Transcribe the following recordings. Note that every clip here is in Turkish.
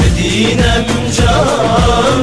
Medinem can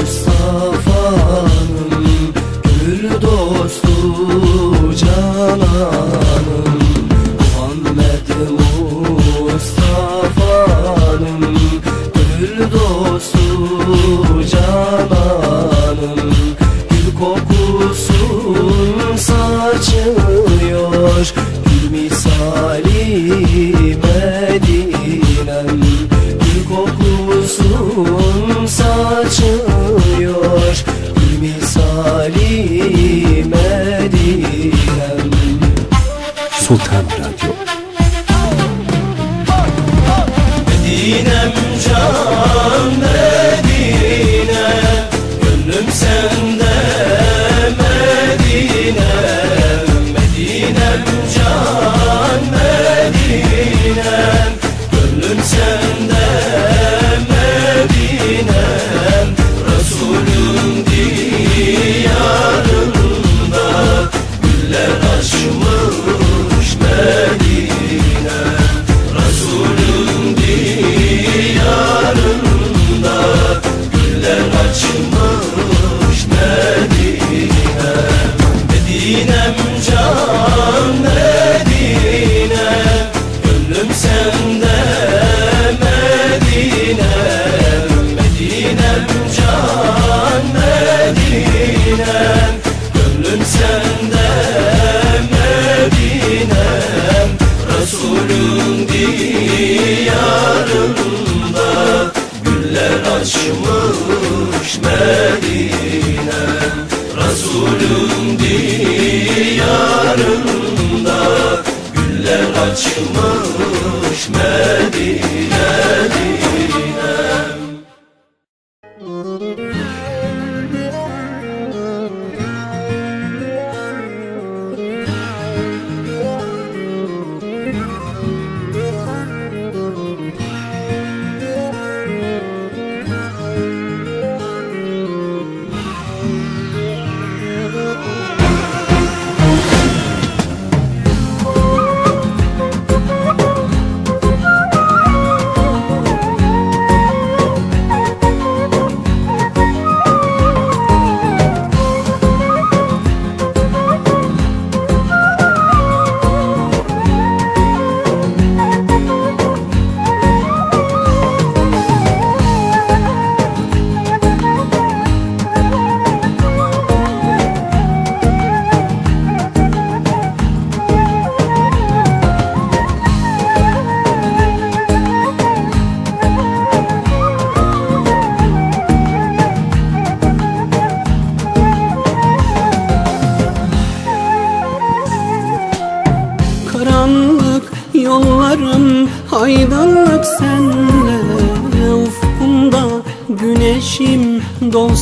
was far.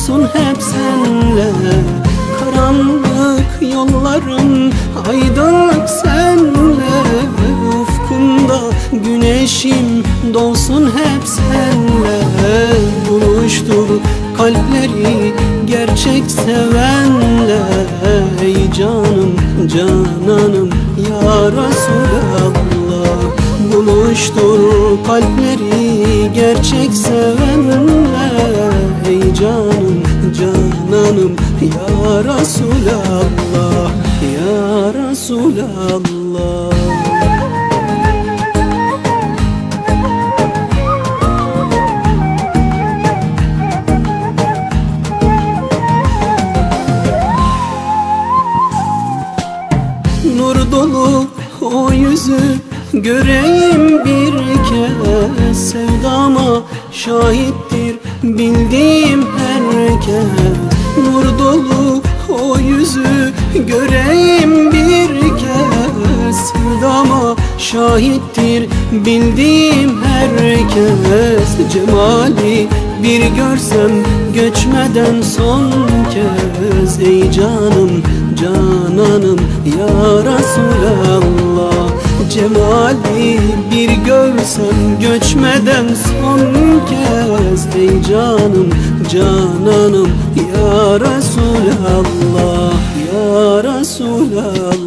Dolsun hep senle. Karanlık yollarım aydınlık senle. Ufkunda güneşim dolsun hep senle. Buluştur kalpleri gerçek sevenle. Ey canım cananım ya Resulallah Buluştur kalpleri gerçek sevenle ya Resulallah Ya Resulallah. Nur dolu o yüzü göreyim bir kez Sevdama şahittir. Bildiğim herkes Nur dolu o yüzü göreyim bir kez. Sevdama şahittir bildiğim herkes. Cemali bir görsem göçmeden son kez. Ey canım cananım ya Resulallah. Cemali bir görsem göçmeden son kez. Ey canım cananım. Ya Resulallah Ya Resulallah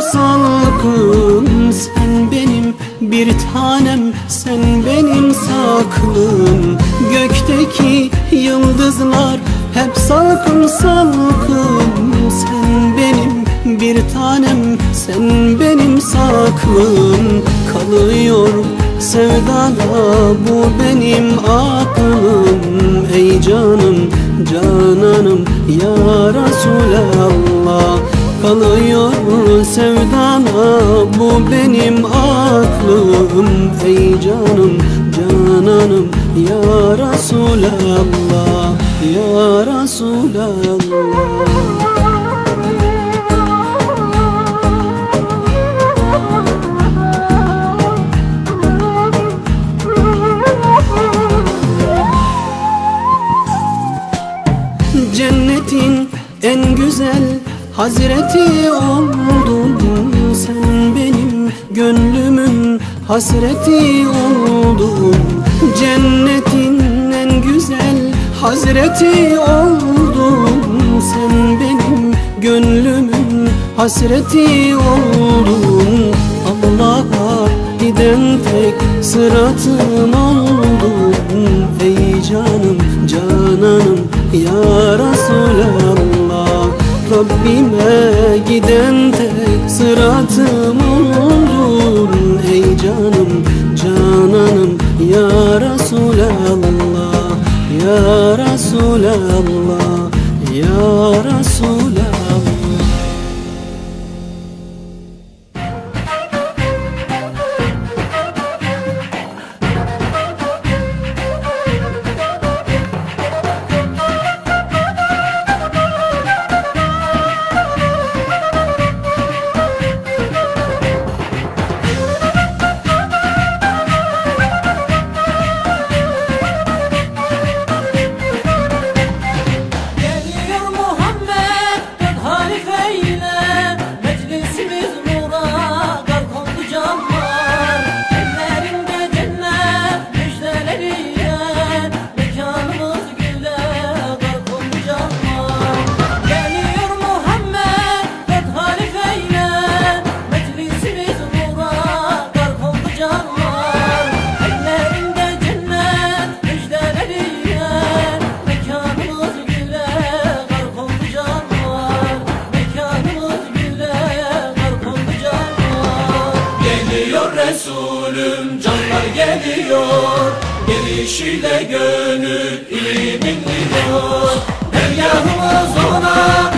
salkım Sen benim bir tanem, sen benim saklım Gökteki yıldızlar hep salkım salkım Sen benim bir tanem, sen benim saklım Kalıyor sevdana bu benim aklım. Ey canım cananım ya Resulallah Kalıyor sevdana bu benim aklım. Ey canım cananım ya Resulallah Ya Resulallah. Cennetin en güzel hazreti oldun Sen benim gönlümün? Hasreti oldun Cennetin en güzel. Hazreti oldun Sen benim gönlümün? Hasreti oldun Allah'a giden tek sıratım oldun. Ey canım cananım ya Resulallah Rabbime giden tek sıratım oldun Ey canım cananım ya Resulallah Ya Resulallah Ya Resulallah Gelişiyle gönül ilimin lidah Dergahımız ona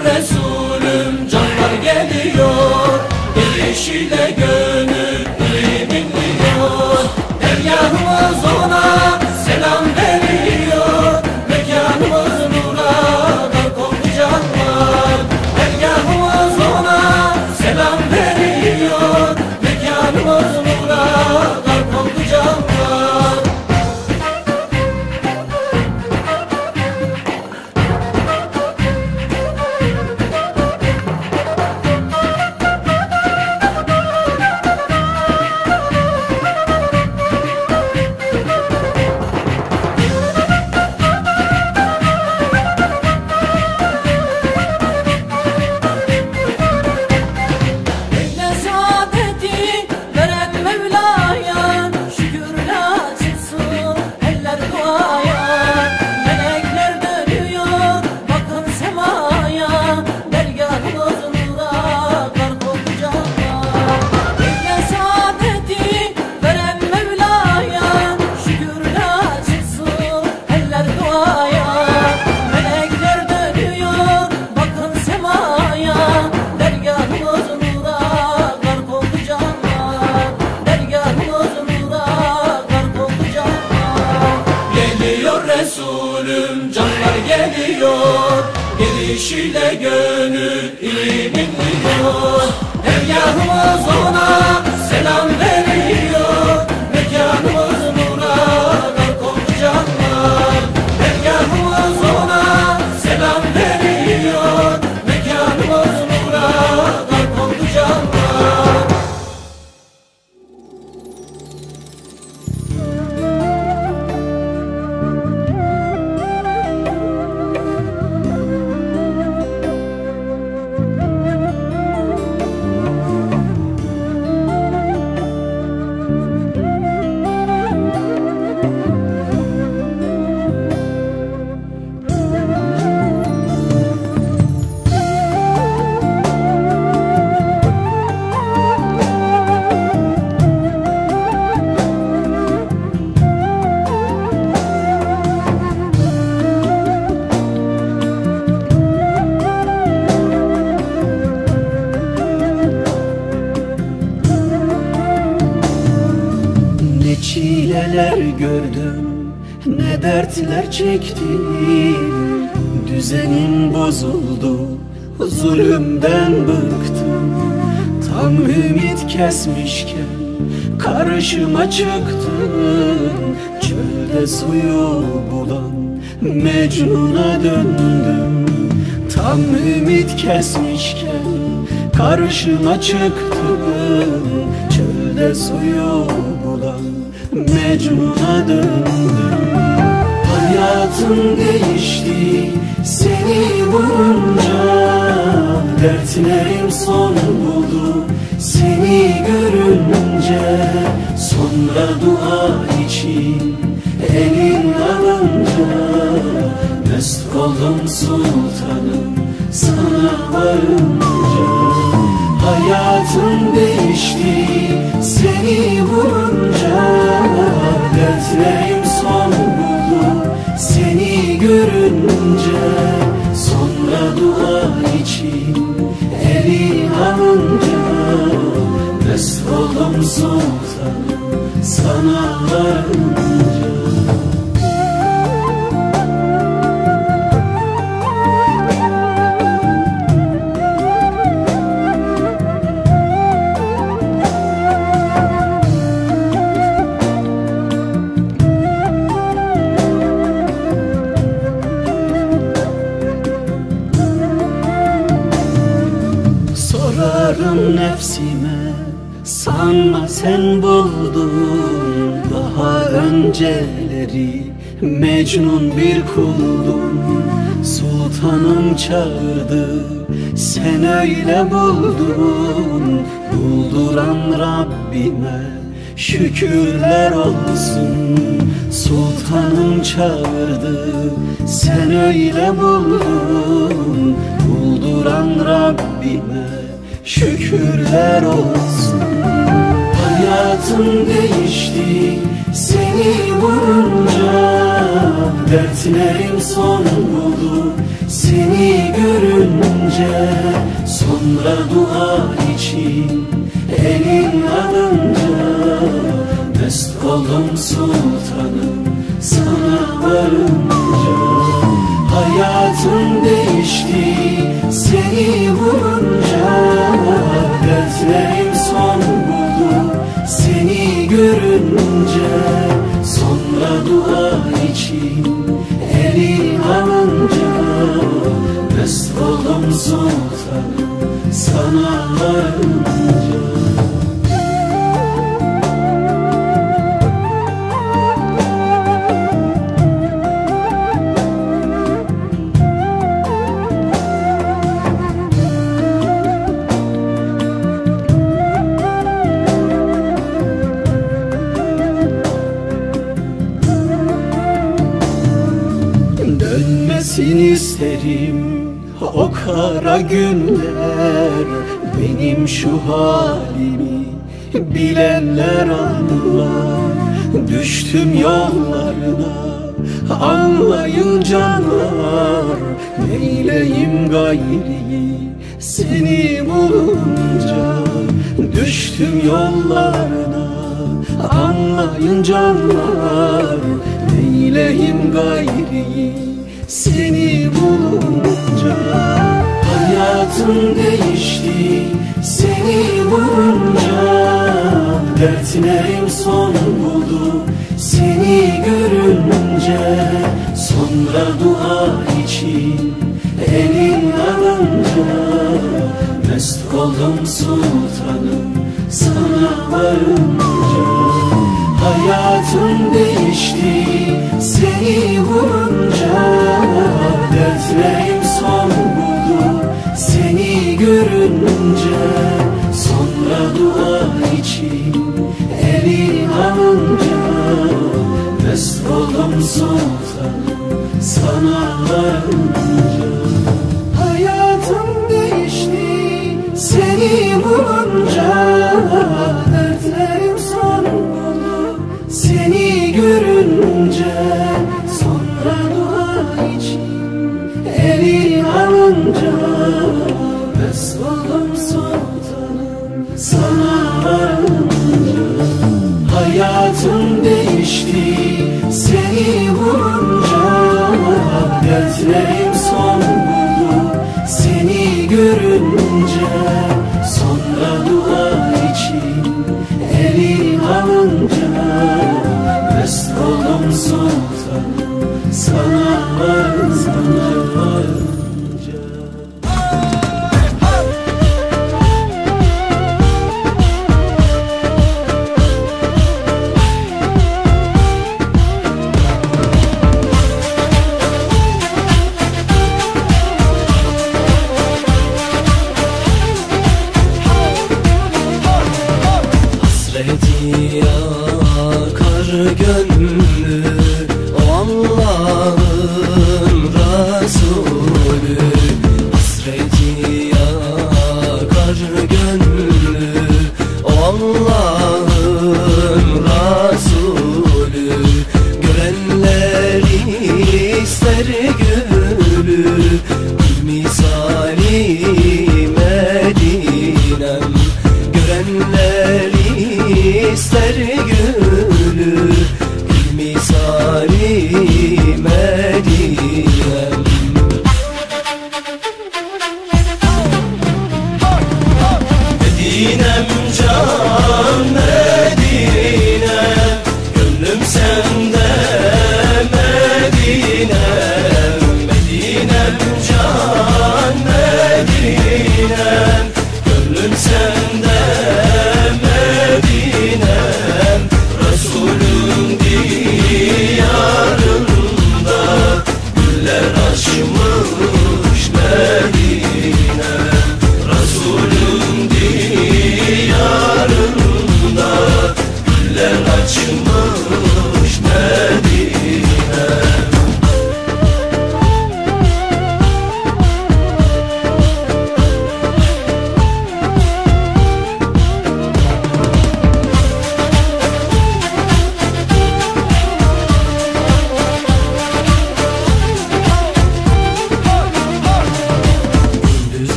Corres ölüm canlar geliyor. Gelişiyle gönül ilimin uyuyor Her yahrımız ona selam ver. Düzenim bozuldu Zulümden bıktım. Tam ümit kesmişken Karşıma çıktın. Çölde suyu bulan Mecnun'a döndüm. Tam ümit kesmişken Karşıma çıktın. Çölde suyu bulan Mecnun'a döndüm hayatım değişti. Seni bulunca Dertlerim son buldu. Seni görünce Sonra dua için Elin alınca Mest oldum sultanım Sana varınca. Hayatım değişti Seni bulunca görünce Sonra dua için eli alınca Mest oldum sultanım sana varınca önceleri Mecnun bir kuldun Sultanım çağırdı. Sen öyle buldun Bulduran Rabbime Şükürler olsun. Sultanım çağırdı Sen öyle buldun. Bulduran Rabbime Şükürler olsun Hayatım değişti. Seni vurunca Dertlerim son buldu. Seni görünce Sonra dua için Elin alınca Mest oldum sultanım. Sana varınca Hayatım değişti. Seni vurunca Dertlerim görünce Sonra dua için Eli alınca Mest oldum sultanım Sana varınca Düştüm yollarına anlayın canlar. Neyleyim gayri seni bulunca? Düştüm yollarına anlayın canlar. Neyleyim gayri seni bulunca? Hayatım değişti seni vurunca Dertlerim son görünce Sonra dua için elin alınca Mest oldum sultanım sana varınca. Hayatım değişti seni vurunca Dertlerim son buldu seni görünce. Sonra dua için eli alınca sultanım sana varınca Hayatım değişti seni vurunca Dertlerim son buldu seni görünce Sonra dua için eli alınca Mest oldum sultanım sana varınca Hayatım değişti seni vurunca Dertlerim son buldu. Seni görünce Sonra dua için eli alınca Mest oldum sultanım. Sana varınca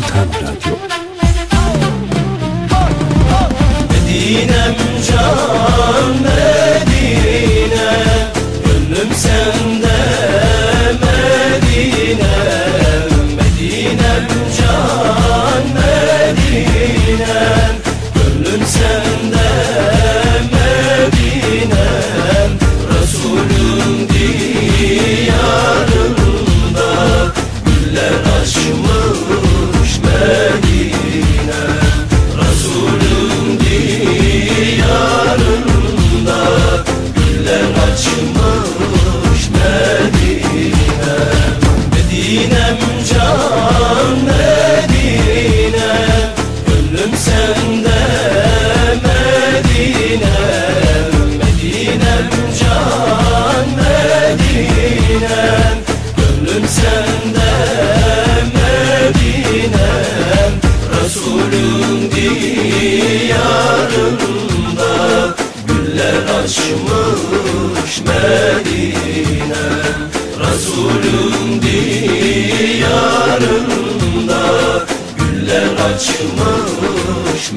不贪着。Güller açmış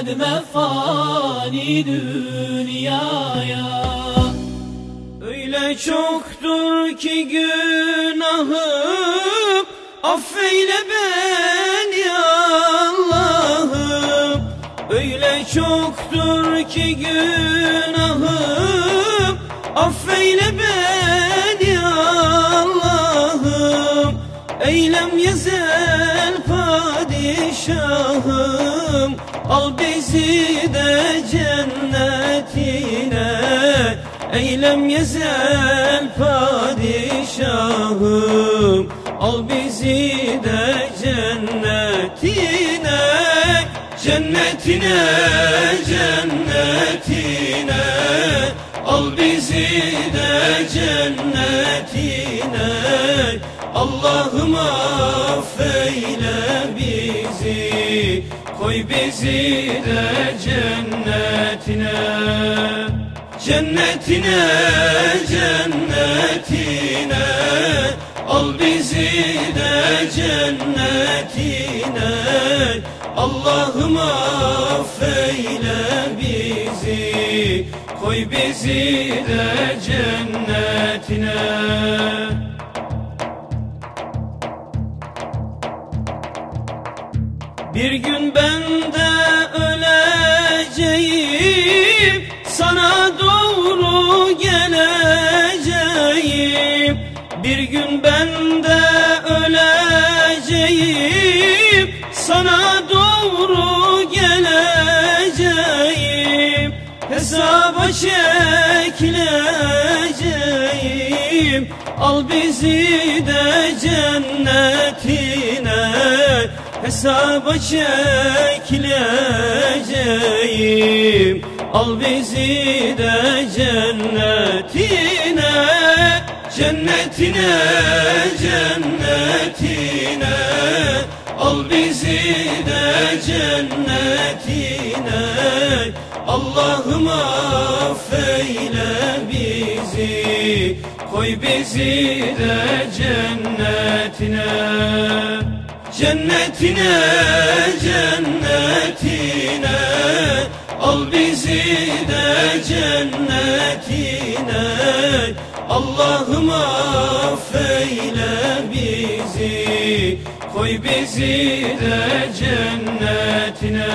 Meyledme fani dünyaya. Öyle çoktur ki günahım. Affeyle beni Allah'ım. Öyle çoktur ki günahım. Affeyle beni Allah'ım. Eylem yezel padişahım Al bizi de cennetine. Eylem yezel padişahım Al bizi de cennetine. Cennetine, cennetine Al bizi de cennetine. Allah'ım affeyle Koy bizi de cennetine. Cennetine, cennetine. Al bizi de cennetine. Allah'ım affeyle bizi. Koy bizi de cennetine Bir gün ben de öleceğim Sana doğru geleceğim. Bir gün ben de öleceğim Sana doğru geleceğim. Hesaba çekileceğim Al bizi de cennetine Hesaba çekileceğim. Al bizi de cennetine Cennetine, cennetine. Al bizi de cennetine. Allah'ım affeyle bizi. Koy bizi de cennetine Cennetine, cennetine. Al bizi de cennetine. Allah'ım affeyle bizi. Koy bizi de cennetine.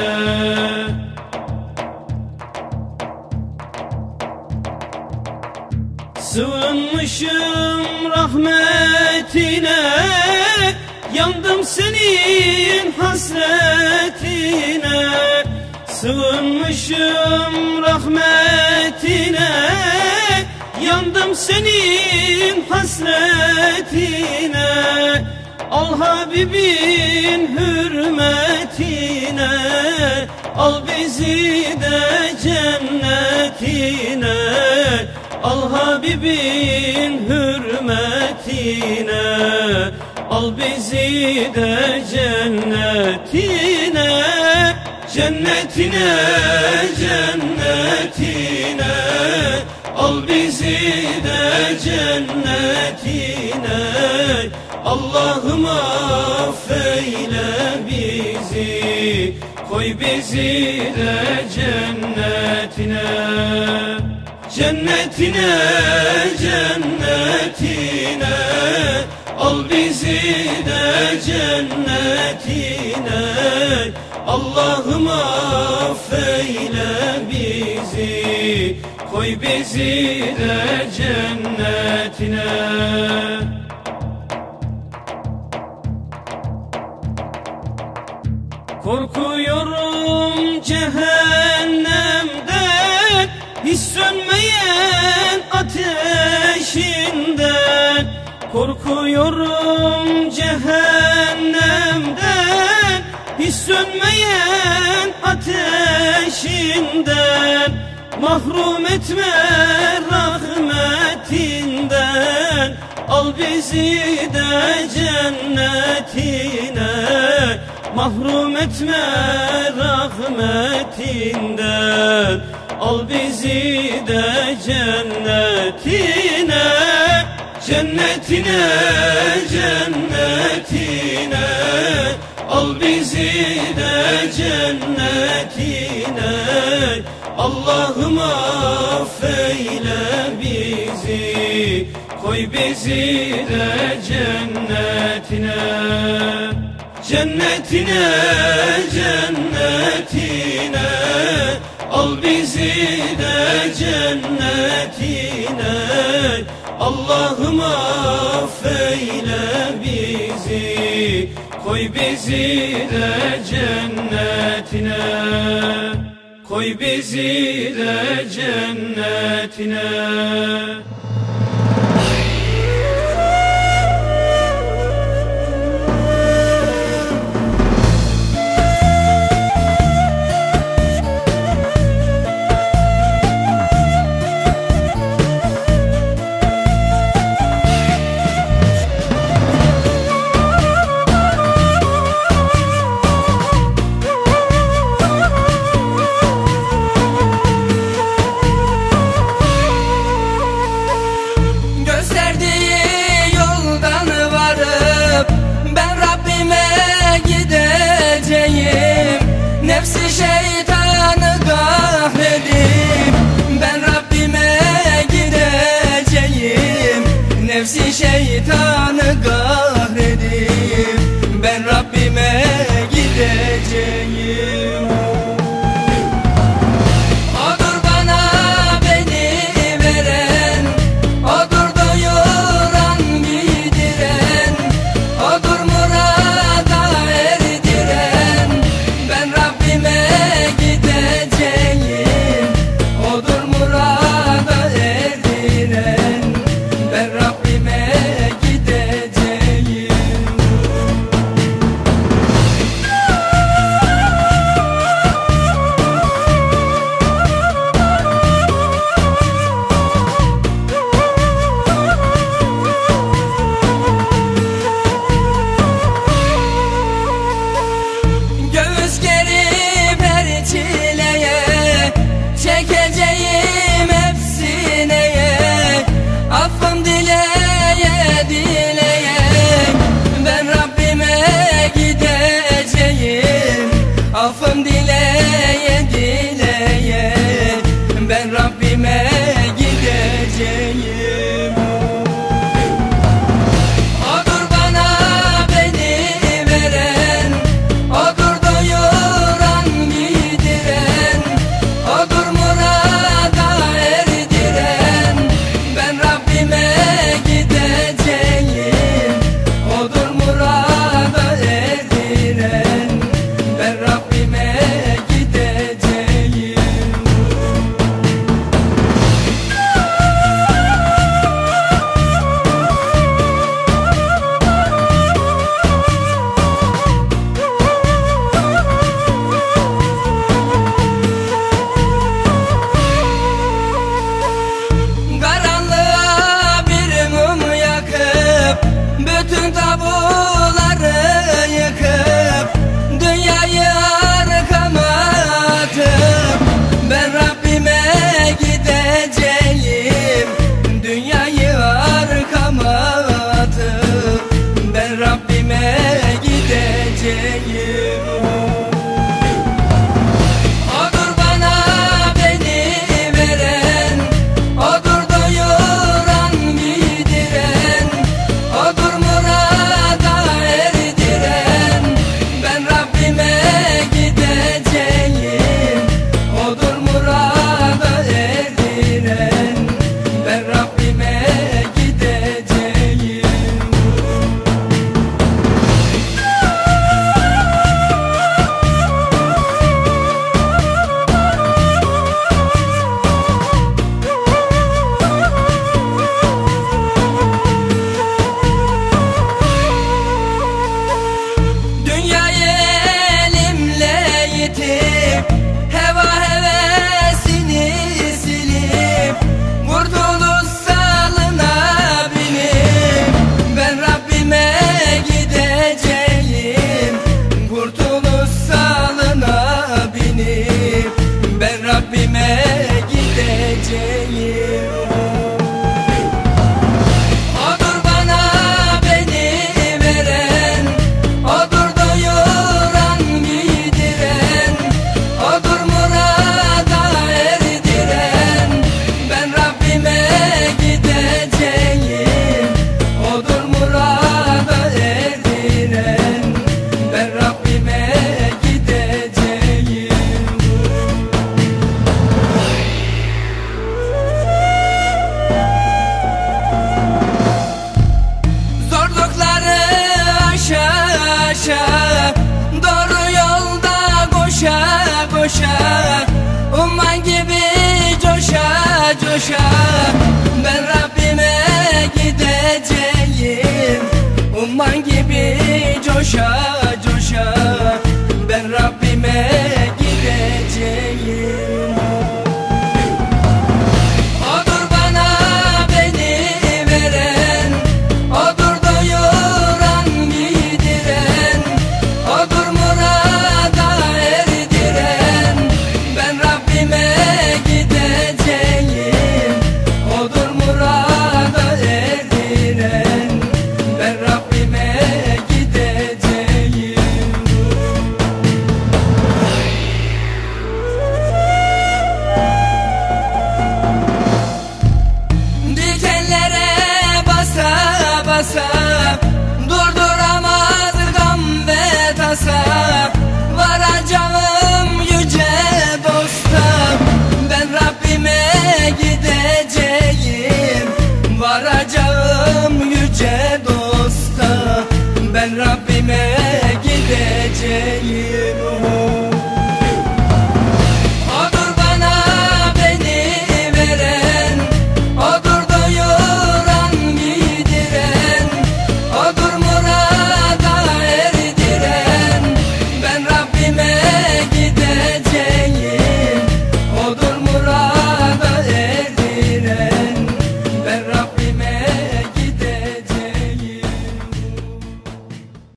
Sığınmışım rahmetine Yandım senin hasretine Sığınmışım rahmetine. Yandım senin hasretine Al Habibin hürmetine. Al bizi de cennetine Al Habibin hürmetine Al bizi de cennetine Cennetine, cennetine. Al bizi de cennetine Allah'ım affeyle bizi. Koy bizi de cennetine Cennetine, cennetine Al bizi de cennetine. Allah'ım affeyle bizi. Koy bizi de cennetine. Korkuyorum cehennemden Hiç sönmeyen ateşinden Korkuyorum cehennemden Hiç sönmeyen ateşinden Mahrum etme rahmetinden. Al bizi de cennetine Mahrum etme rahmetinden. Al bizi de cennetine Cennetine, cennetine. Al bizi de cennetine. Allah'ım affeyle bizi. Koy bizi de cennetine. Cennetine, cennetine. Al bizi de cennetine Allah'ım affeyle bizi Koy bizi de cennetine. Koy bizi de cennetine